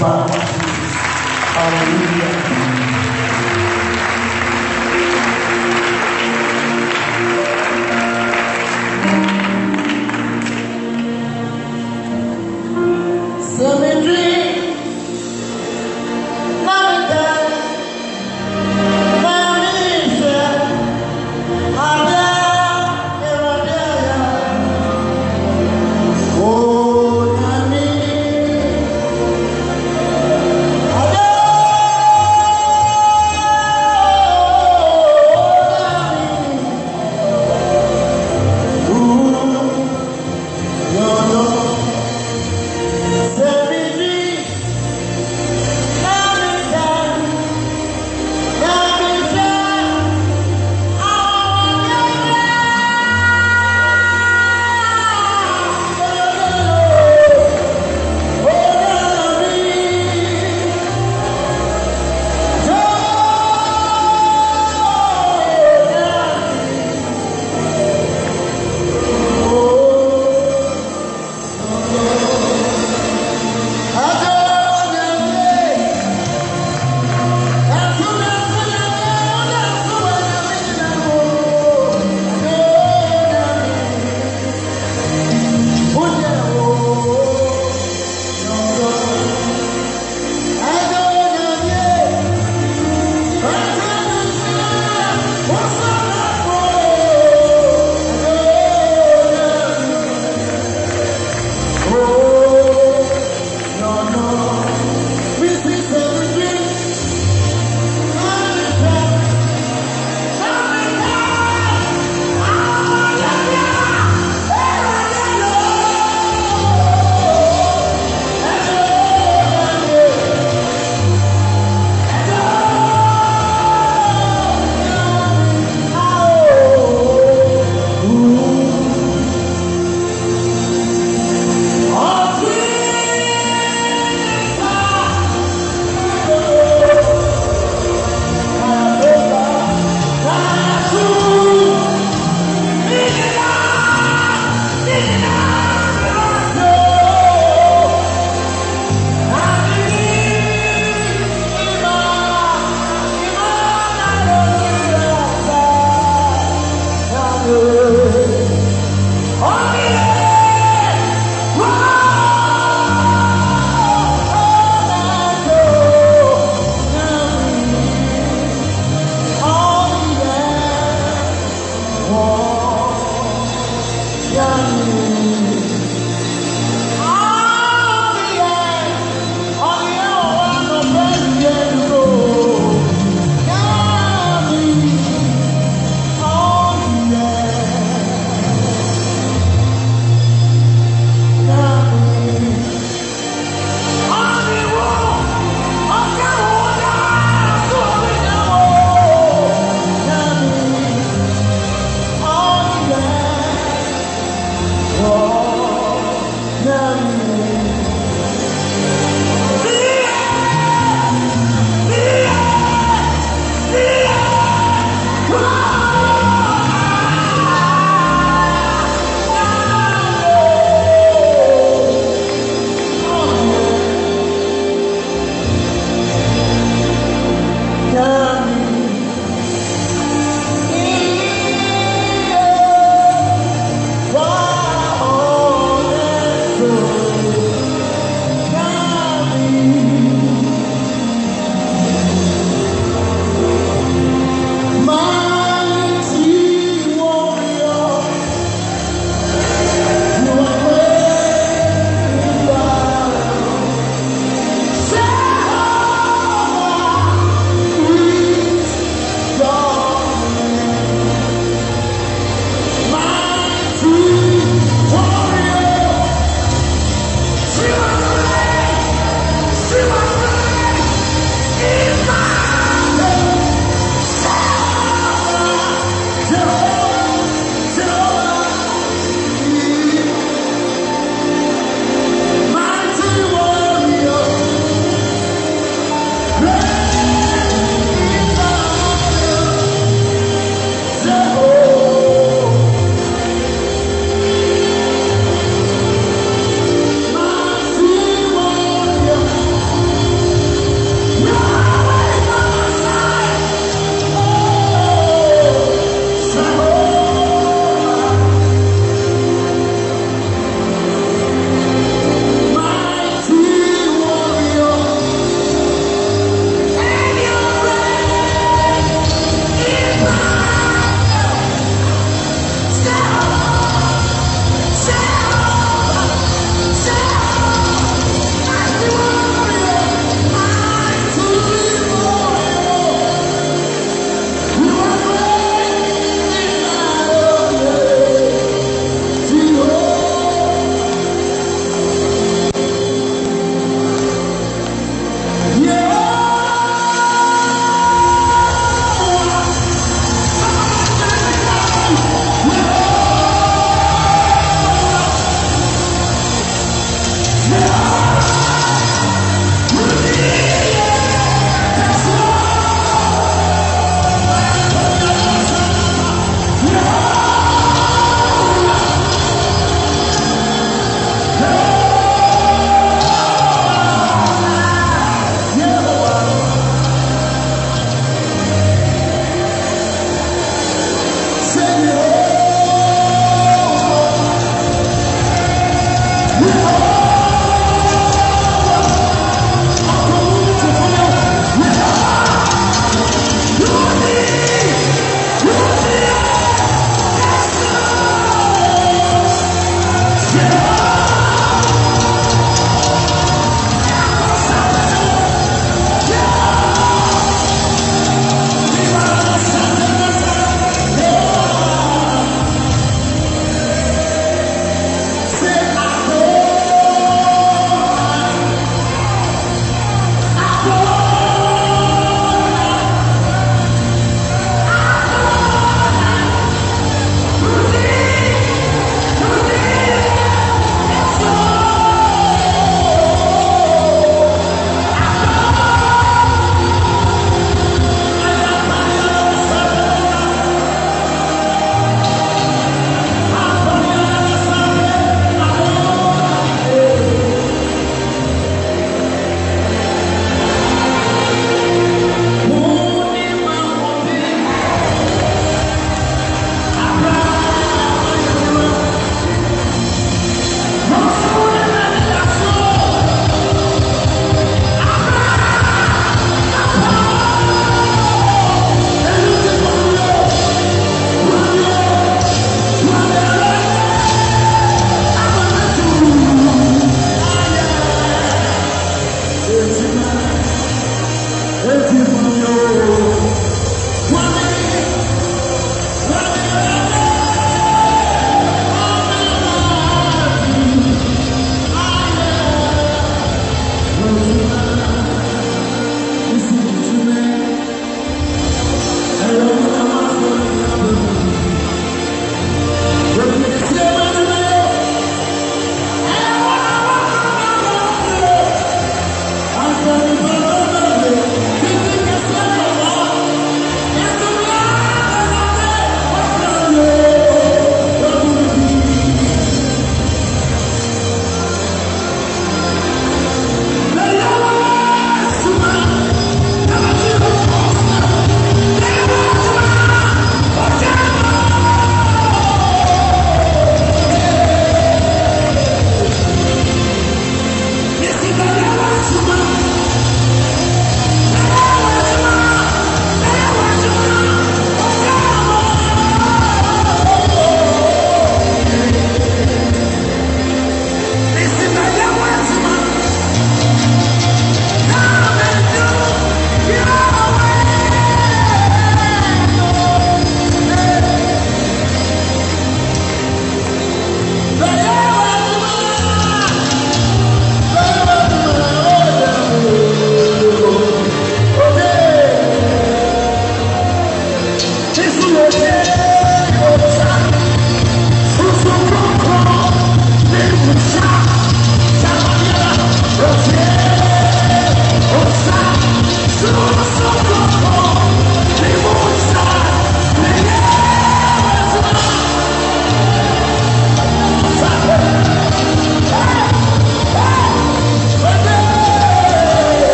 Wa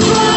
Yeah.